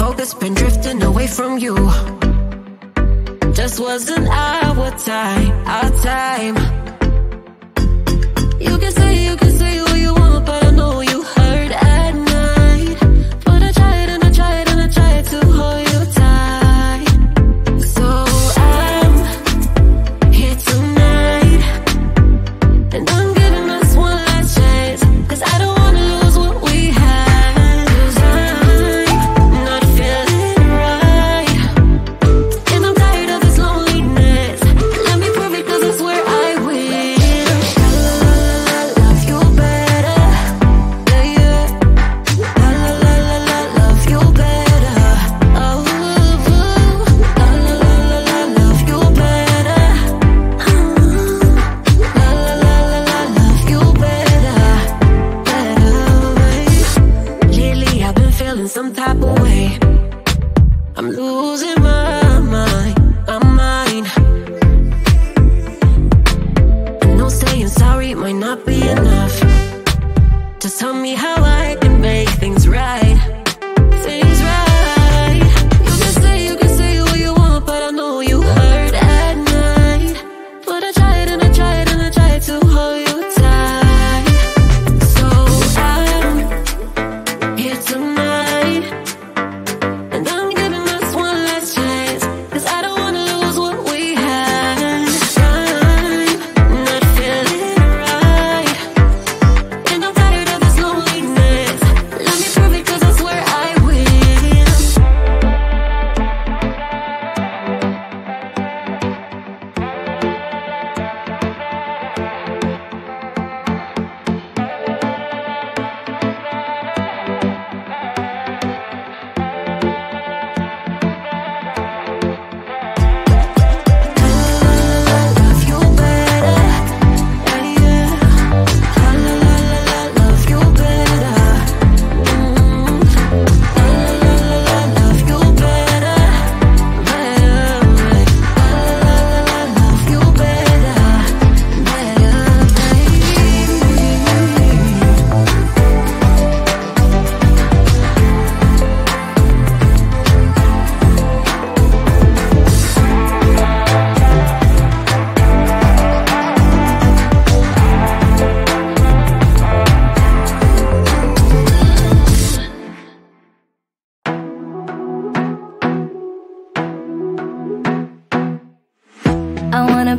always been drifting away from you. Just wasn't our time, our time. You can say, you can say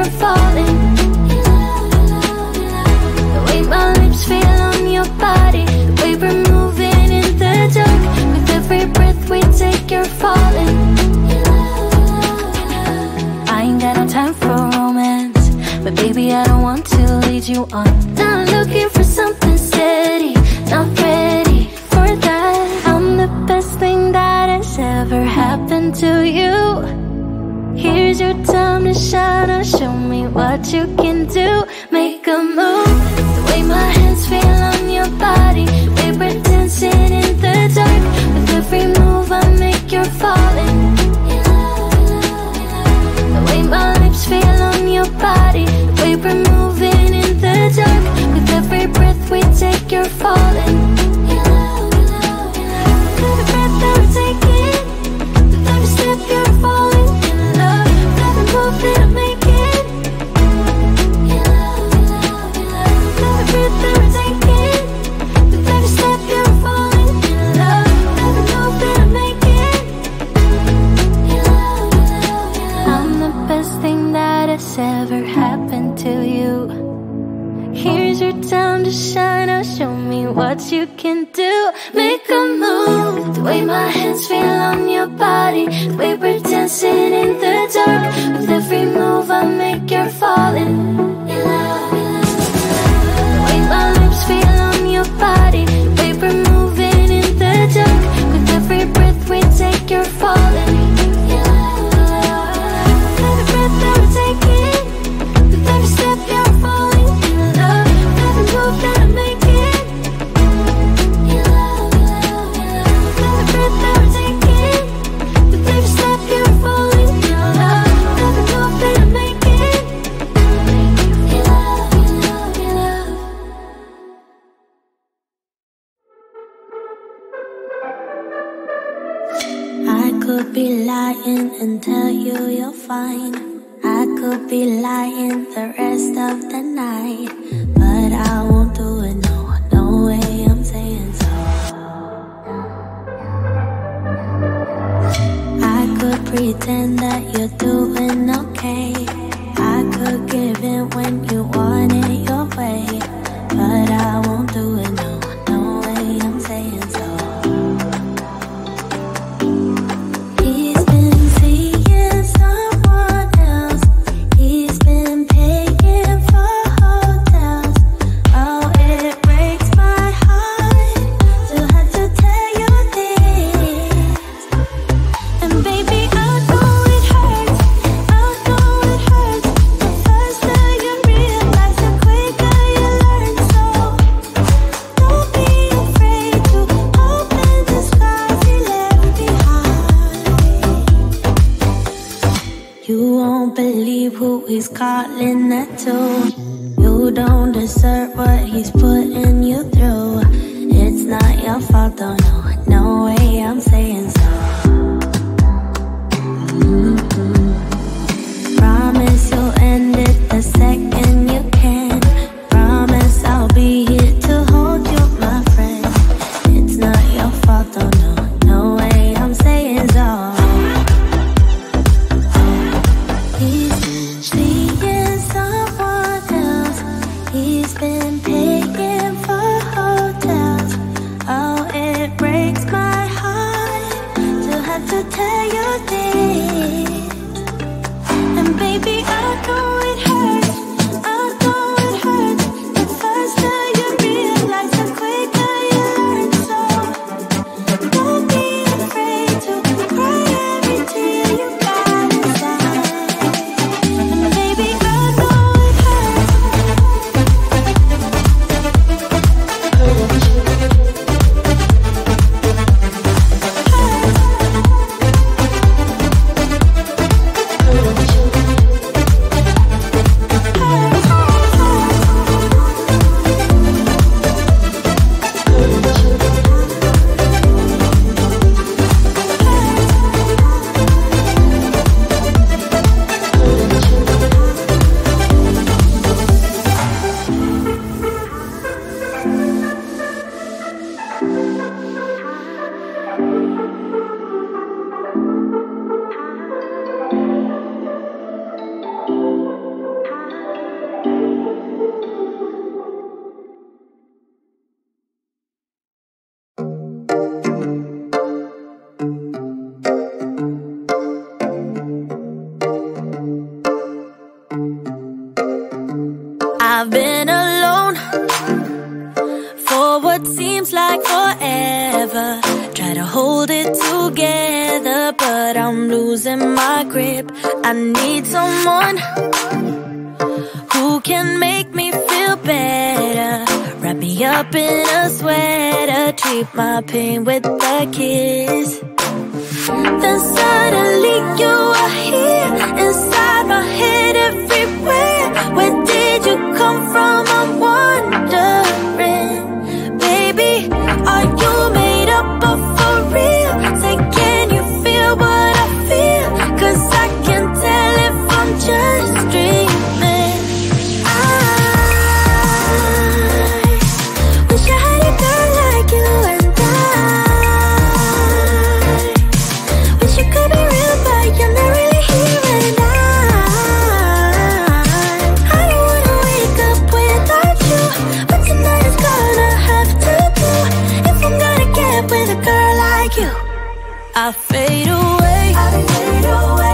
You're falling. The way my lips feel on your body, the way we're moving in the dark. With every breath we take, you're falling. I ain't got no time for romance, but baby, I don't want to lead you on. Not looking for something steady, what you can do. Make a move. The way my hands feel on your body, we're dancing in the dark. With every move I make, you're falling. The way my lips feel on your body, we're moving in the dark. With every breath we take, you're falling. Lying and tell you you're fine. I could be lying the rest of the night, but I won't do it. No, no way I'm saying so. I could pretend that you're doing okay. I could give in when you want it your way, who he's calling that to. You don't deserve what he's putting you through. It's not your fault, though. No, no way I'm saying hold it together, but I'm losing my grip. I need someone who can make me feel better. Wrap me up in a sweater, treat my pain with a kiss. Then suddenly you are here inside my head everywhere. Where did you come from? I'm wondering, I fade away. I fade away.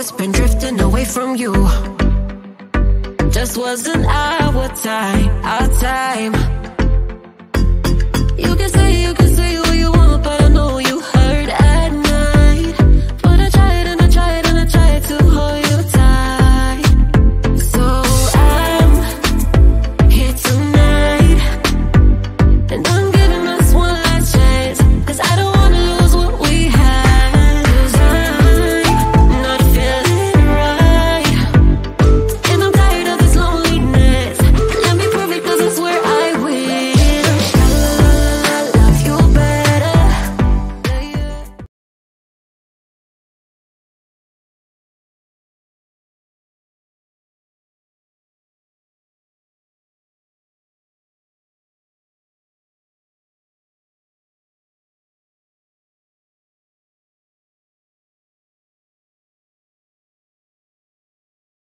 focus, been drifting away from you. Just wasn't our time, our time.